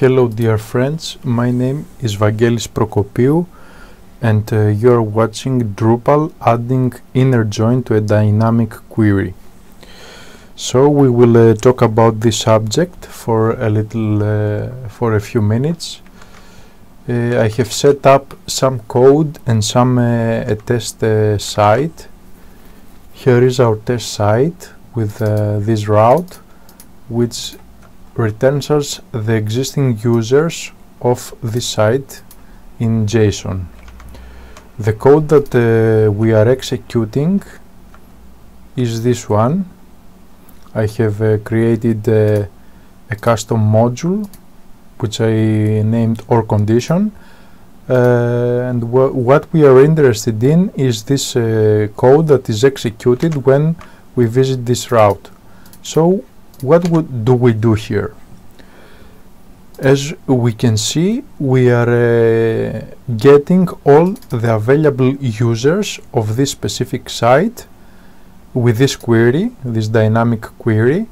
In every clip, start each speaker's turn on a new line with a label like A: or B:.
A: Hello dear friends, my name is Vangelis Prokopiou and uh, you're watching Drupal adding inner join to a dynamic query. So we will uh, talk about this subject for a little, uh, for a few minutes. Uh, I have set up some code and some uh, a test uh, site. Here is our test site with this route which returns us the existing users of this site in JSON. The code that uh, we are executing is this one. I have uh, created uh, a custom module which I named or condition uh, and wh what we are interested in is this uh, code that is executed when we visit this route. So what would do we do here? As we can see, we are uh, getting all the available users of this specific site with this query, this dynamic query,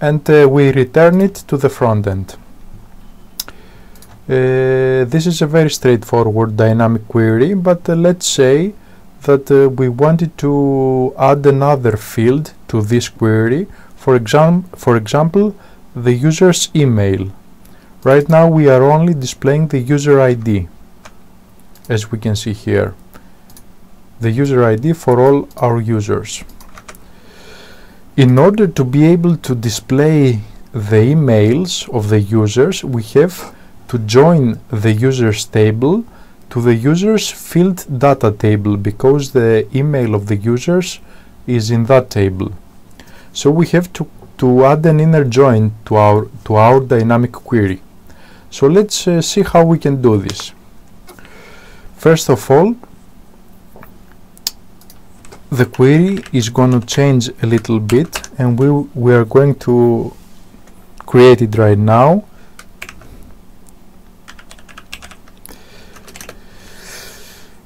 A: and uh, we return it to the front end. Uh, this is a very straightforward dynamic query, but uh, let's say that uh, we wanted to add another field to this query for, exam for example, the user's email. Right now we are only displaying the user ID, as we can see here. The user ID for all our users. In order to be able to display the emails of the users, we have to join the users table to the users field data table because the email of the users is in that table. So we have to, to add an inner join to our, to our dynamic query. So let's uh, see how we can do this. First of all, the query is going to change a little bit and we, we are going to create it right now.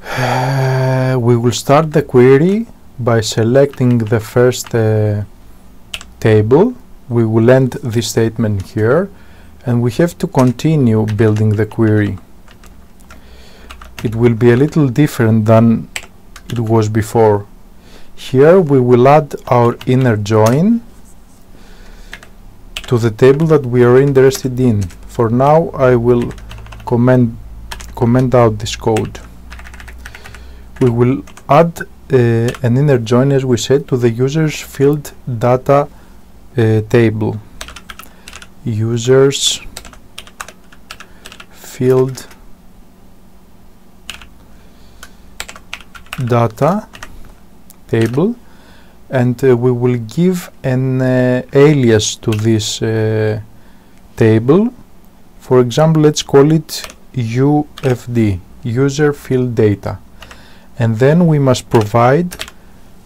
A: Uh, we will start the query by selecting the first uh, table. We will end this statement here and we have to continue building the query. It will be a little different than it was before. Here we will add our inner join to the table that we are interested in. For now I will comment comment out this code. We will add uh, an inner join as we said to the users field data uh, table. Users field data table. And uh, we will give an uh, alias to this uh, table. For example let's call it UFD user field data. And then we must provide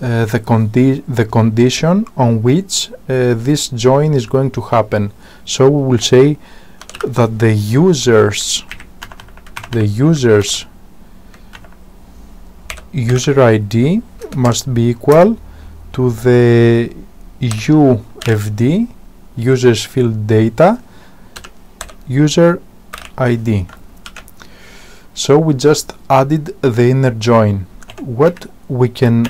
A: uh, the, condi the condition on which uh, this join is going to happen. So we will say that the users the users user ID must be equal to the UFD users field data user ID so we just added the inner join what we can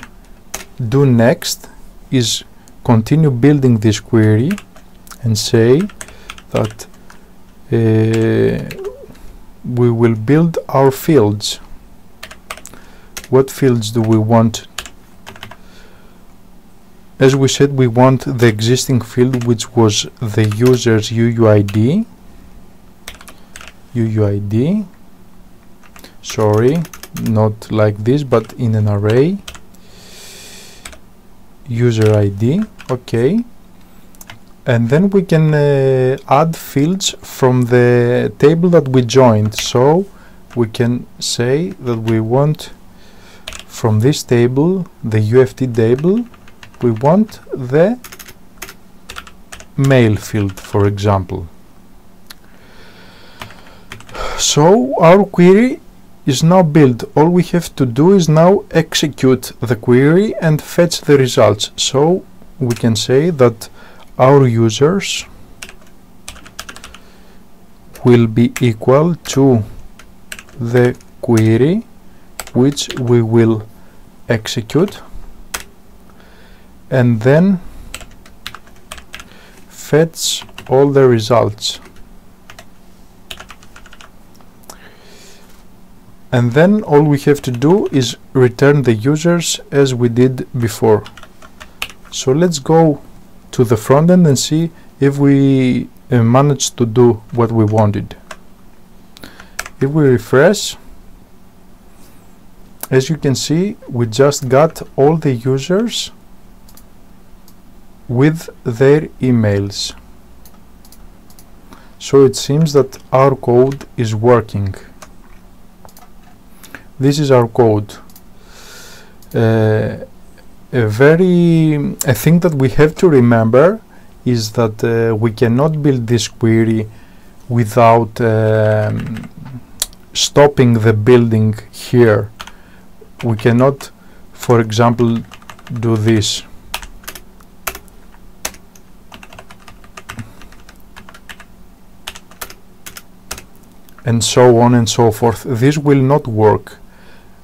A: do next is continue building this query and say that uh, we will build our fields. What fields do we want? As we said we want the existing field which was the user's UUID UUID sorry not like this but in an array user ID okay and then we can uh, add fields from the table that we joined. So we can say that we want from this table the UFD table we want the mail field for example. So our query is now built. All we have to do is now execute the query and fetch the results. So we can say that our users will be equal to the query which we will execute and then fetch all the results and then all we have to do is return the users as we did before. So let's go to the front end and see if we uh, managed to do what we wanted. If we refresh as you can see we just got all the users with their emails. So it seems that our code is working this is our code. Uh, a very a thing that we have to remember is that uh, we cannot build this query without um, stopping the building here. We cannot for example do this. And so on and so forth. This will not work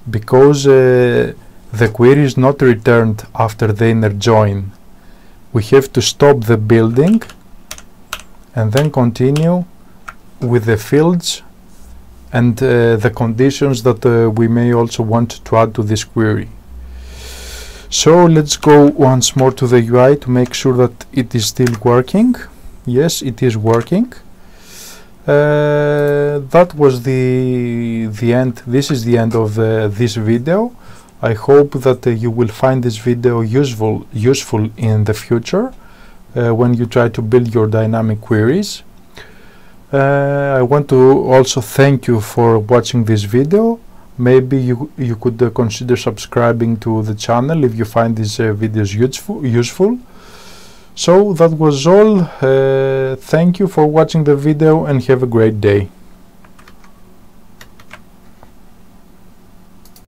A: because uh, the query is not returned after the inner join we have to stop the building and then continue with the fields and uh, the conditions that uh, we may also want to add to this query. So let's go once more to the UI to make sure that it is still working. Yes, it is working. Uh, that was the the end. This is the end of uh, this video. I hope that uh, you will find this video useful useful in the future uh, when you try to build your dynamic queries. Uh, I want to also thank you for watching this video. Maybe you you could uh, consider subscribing to the channel if you find these videos useful. Useful. So that was all. Uh, thank you for watching the video and have a great day.